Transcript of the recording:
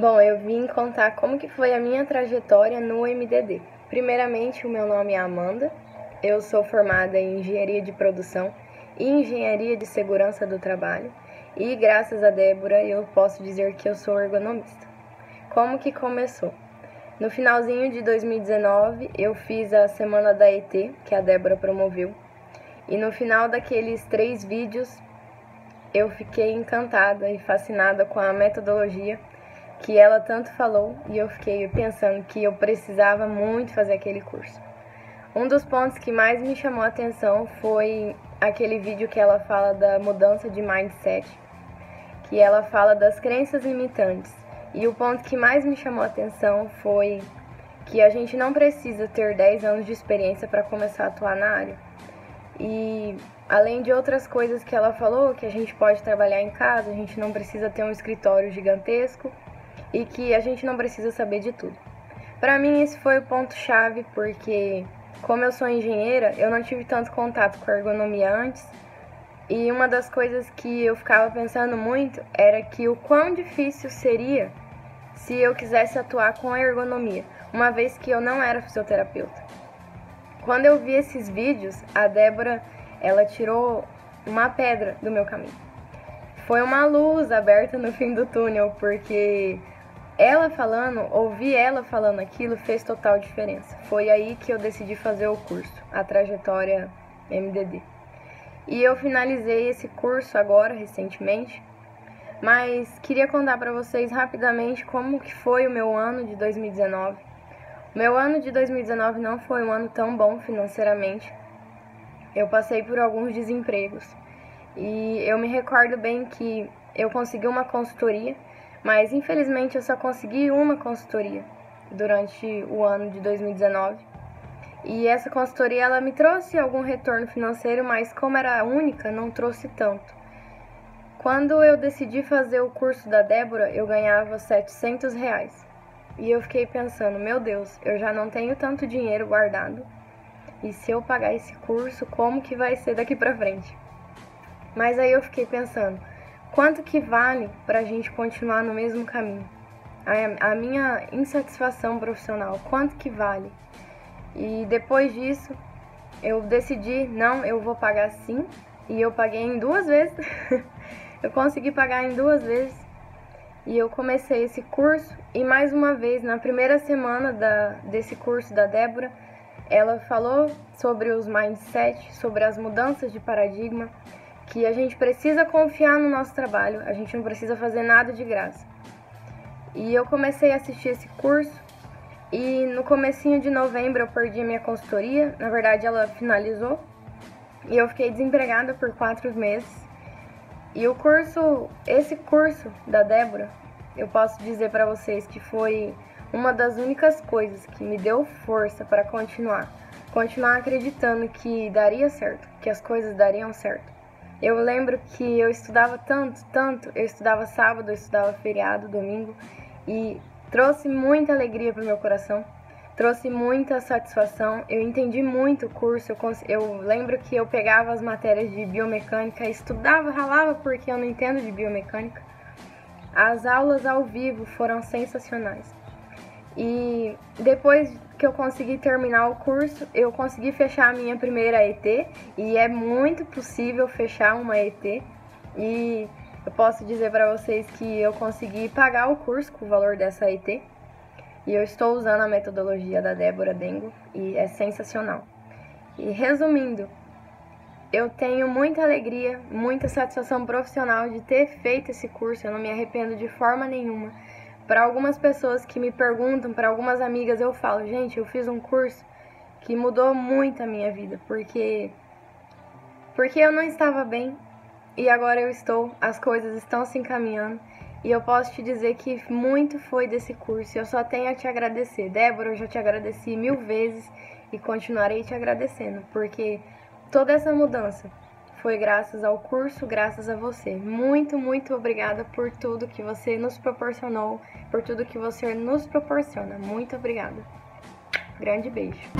Bom, eu vim contar como que foi a minha trajetória no MDD. Primeiramente, o meu nome é Amanda. Eu sou formada em Engenharia de Produção e Engenharia de Segurança do Trabalho. E graças a Débora, eu posso dizer que eu sou ergonomista. Como que começou? No finalzinho de 2019, eu fiz a Semana da ET, que a Débora promoveu. E no final daqueles três vídeos, eu fiquei encantada e fascinada com a metodologia que ela tanto falou e eu fiquei pensando que eu precisava muito fazer aquele curso. Um dos pontos que mais me chamou a atenção foi aquele vídeo que ela fala da mudança de mindset, que ela fala das crenças limitantes. E o ponto que mais me chamou a atenção foi que a gente não precisa ter 10 anos de experiência para começar a atuar na área. E além de outras coisas que ela falou, que a gente pode trabalhar em casa, a gente não precisa ter um escritório gigantesco e que a gente não precisa saber de tudo. Para mim, esse foi o ponto-chave, porque, como eu sou engenheira, eu não tive tanto contato com a ergonomia antes. E uma das coisas que eu ficava pensando muito era que o quão difícil seria se eu quisesse atuar com a ergonomia, uma vez que eu não era fisioterapeuta. Quando eu vi esses vídeos, a Débora, ela tirou uma pedra do meu caminho. Foi uma luz aberta no fim do túnel, porque ela falando, ouvir ela falando aquilo fez total diferença. Foi aí que eu decidi fazer o curso, a trajetória MDD. E eu finalizei esse curso agora, recentemente, mas queria contar para vocês rapidamente como que foi o meu ano de 2019. O meu ano de 2019 não foi um ano tão bom financeiramente. Eu passei por alguns desempregos. E eu me recordo bem que eu consegui uma consultoria mas infelizmente eu só consegui uma consultoria durante o ano de 2019. E essa consultoria ela me trouxe algum retorno financeiro, mas como era única, não trouxe tanto. Quando eu decidi fazer o curso da Débora, eu ganhava 700 reais. E eu fiquei pensando, meu Deus, eu já não tenho tanto dinheiro guardado. E se eu pagar esse curso, como que vai ser daqui pra frente? Mas aí eu fiquei pensando, Quanto que vale para a gente continuar no mesmo caminho? A, a minha insatisfação profissional, quanto que vale? E depois disso, eu decidi, não, eu vou pagar sim. E eu paguei em duas vezes. eu consegui pagar em duas vezes. E eu comecei esse curso. E mais uma vez, na primeira semana da, desse curso da Débora, ela falou sobre os mindset, sobre as mudanças de paradigma que a gente precisa confiar no nosso trabalho, a gente não precisa fazer nada de graça. E eu comecei a assistir esse curso e no comecinho de novembro eu perdi a minha consultoria, na verdade ela finalizou e eu fiquei desempregada por quatro meses. E o curso, esse curso da Débora, eu posso dizer para vocês que foi uma das únicas coisas que me deu força para continuar, continuar acreditando que daria certo, que as coisas dariam certo. Eu lembro que eu estudava tanto, tanto, eu estudava sábado, eu estudava feriado, domingo, e trouxe muita alegria para o meu coração, trouxe muita satisfação. Eu entendi muito o curso, eu, eu lembro que eu pegava as matérias de biomecânica, estudava, ralava porque eu não entendo de biomecânica. As aulas ao vivo foram sensacionais. E depois que eu consegui terminar o curso, eu consegui fechar a minha primeira ET e é muito possível fechar uma ET. E eu posso dizer para vocês que eu consegui pagar o curso com o valor dessa ET. E eu estou usando a metodologia da Débora Dengo e é sensacional. E resumindo, eu tenho muita alegria, muita satisfação profissional de ter feito esse curso, eu não me arrependo de forma nenhuma. Para algumas pessoas que me perguntam, para algumas amigas, eu falo, gente, eu fiz um curso que mudou muito a minha vida, porque porque eu não estava bem e agora eu estou, as coisas estão se encaminhando. E eu posso te dizer que muito foi desse curso. Eu só tenho a te agradecer. Débora, eu já te agradeci mil vezes e continuarei te agradecendo, porque toda essa mudança foi graças ao curso, graças a você. Muito, muito obrigada por tudo que você nos proporcionou, por tudo que você nos proporciona. Muito obrigada. Grande beijo.